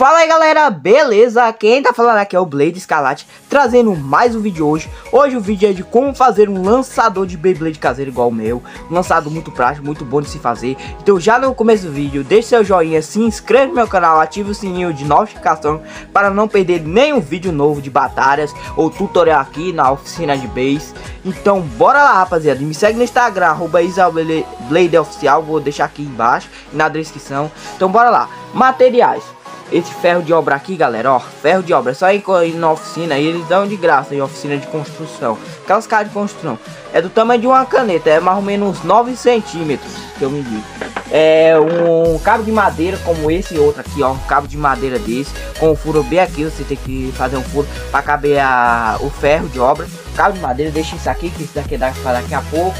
Fala aí galera, beleza? Quem tá falando aqui é o Blade Escarlate, trazendo mais um vídeo hoje. Hoje o vídeo é de como fazer um lançador de Beyblade caseiro igual o meu. Um muito prático, muito bom de se fazer. Então já no começo do vídeo, deixe seu joinha, se inscreve no meu canal, ative o sininho de notificação Para não perder nenhum vídeo novo de batalhas ou tutorial aqui na oficina de base. Então bora lá rapaziada, me segue no Instagram, arroba Oficial Vou deixar aqui embaixo, na descrição. Então bora lá, materiais esse ferro de obra aqui, galera, ó, ferro de obra, só ir na oficina e eles dão de graça em oficina de construção. Aquelas caras de construção. É do tamanho de uma caneta, é mais ou menos 9 centímetros, que eu me digo. É um cabo de madeira como esse outro aqui, ó, um cabo de madeira desse, com o furo bem aqui, você tem que fazer um furo para caber a, o ferro de obra. Cabo de madeira, deixa isso aqui, que isso daqui dá para daqui a pouco.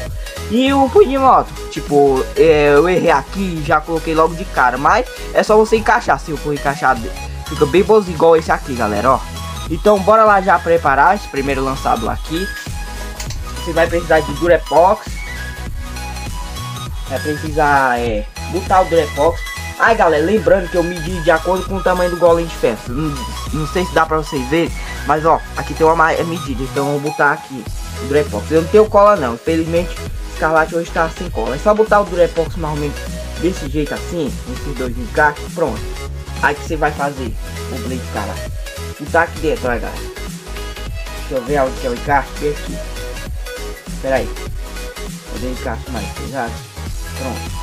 E o punho de moto, tipo, é, eu errei aqui já coloquei logo de cara, mas é só você encaixar, se o punho encaixado fica bem bonzinho igual esse aqui, galera, ó. Então bora lá já preparar esse primeiro lançado aqui. Você vai precisar de Durepox. Vai precisar é, botar o Durepox. Ai galera, lembrando que eu medi de acordo com o tamanho do golem de festa. Não, não sei se dá pra vocês verem, mas ó, aqui tem uma medida, então eu vou botar aqui o Durepox. Eu não tenho cola não, infelizmente Escarlate hoje tá sem cola. É só botar o Durepox mais ou menos desse jeito assim, esses dois encaixes, pronto. Aí que você vai fazer o Blade Escarlate. Botar aqui dentro, olha galera. Deixa eu ver onde que é o encaixe, aqui. Espera aí. Fazer o encaixe mais pesado. Pronto.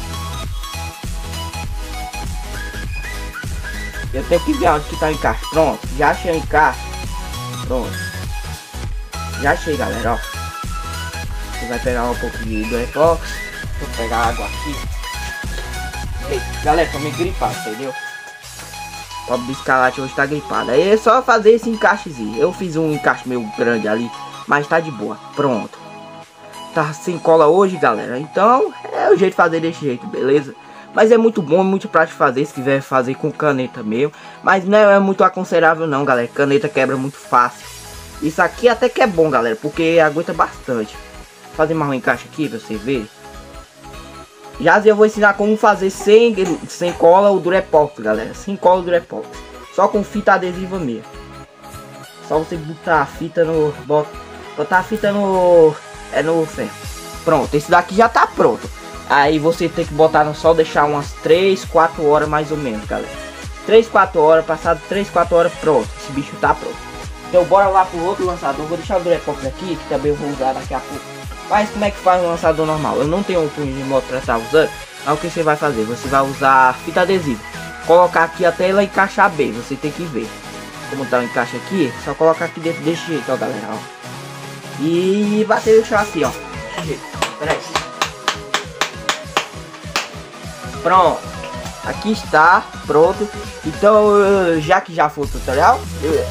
Eu tenho que ver onde que tá o encaixe. Pronto, já achei o encaixe. Pronto. Já achei, galera, ó. Você vai pegar um pouquinho do Epox. Vou pegar água aqui. Ei, galera, tô meio gripado, entendeu? O pobre escalate hoje tá gripado. Aí é só fazer esse encaixezinho. Eu fiz um encaixe meio grande ali, mas tá de boa. Pronto. Tá sem cola hoje, galera. Então, é o jeito de fazer desse jeito, beleza? Mas é muito bom, muito prático fazer, se quiser fazer com caneta mesmo. Mas não é muito aconselhável não, galera. Caneta quebra muito fácil. Isso aqui até que é bom, galera, porque aguenta bastante fazer mais um encaixe aqui pra você ver. Já eu vou ensinar como fazer sem, sem cola o Durepox, galera. Sem cola o Durepox. Só com fita adesiva mesmo. Só você botar a fita no... Botar a fita no... É no ferro. Pronto, esse daqui já tá pronto. Aí você tem que botar no sol, deixar umas 3, 4 horas mais ou menos, galera. 3, 4 horas, passado 3, 4 horas, pronto. Esse bicho tá pronto. Então bora lá pro outro lançador. Vou deixar o Durepox aqui, que também eu vou usar daqui a pouco. Mas como é que faz um lançador normal? Eu não tenho um punho de moto para estar usando. Mas o que você vai fazer? Você vai usar fita adesiva. Colocar aqui até ela encaixar bem. Você tem que ver como tá o encaixe aqui. Só colocar aqui dentro desse jeito, ó, galera. Ó. E bater o chão assim, ó. Desse jeito. Pera aí. Pronto. Aqui está, pronto. Então, já que já foi o tutorial,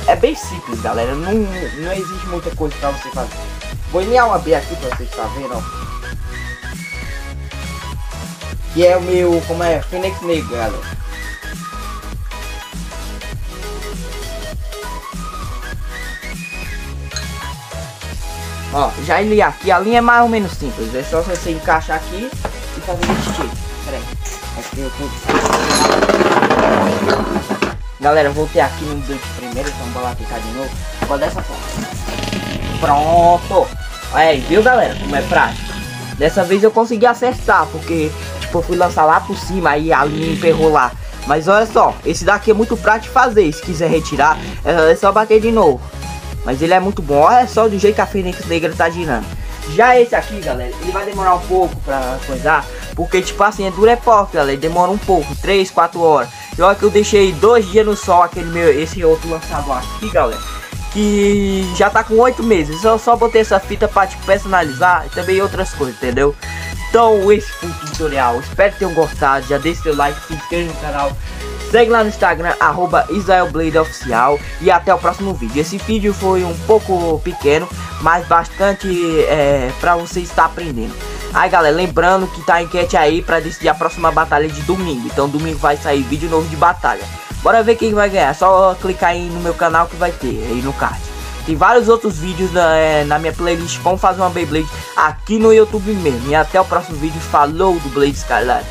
é bem simples, galera. Não, não existe muita coisa para você fazer. Vou uma B aqui pra vocês estar vendo, ó. Que é o meu, como é, Fênix Negro, galera. Ó, já ele aqui, a linha é mais ou menos simples. É só você encaixar aqui e fazer desse jeito. Pera aí. Aqui eu tô... Galera, voltei aqui no vídeo primeiro, então vamos lá clicar de novo. Vou dessa forma. Pronto. Aí, viu galera, como é prático. Dessa vez eu consegui acertar, porque tipo, eu fui lançar lá por cima, aí a linha emperrou lá. Mas olha só, esse daqui é muito prático de fazer, se quiser retirar, é só bater de novo. Mas ele é muito bom, olha só do jeito que a Fênix Negra tá girando. Já esse aqui, galera, ele vai demorar um pouco pra coisar, porque tipo assim, é duro é pouco, galera, demora um pouco, 3, 4 horas. E olha que eu deixei dois dias no sol, aquele meu, esse outro lançado aqui, galera que já tá com oito meses. Eu só botei essa fita para te personalizar e também outras coisas, entendeu? Então esse foi o tutorial. Espero que tenham gostado. Já deixe seu like, se inscreva no canal. Segue lá no Instagram, arroba Oficial E até o próximo vídeo. Esse vídeo foi um pouco pequeno, mas bastante é, para você estar aprendendo. Aí galera, lembrando que tá a enquete aí para decidir a próxima batalha de domingo. Então domingo vai sair vídeo novo de batalha. Bora ver quem vai ganhar. Só clicar aí no meu canal que vai ter aí no card. Tem vários outros vídeos na, é, na minha playlist como fazer uma Beyblade aqui no YouTube mesmo. E até o próximo vídeo. Falou do Blade Scarlet.